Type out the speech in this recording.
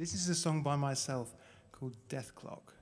This is a song by myself called Death Clock.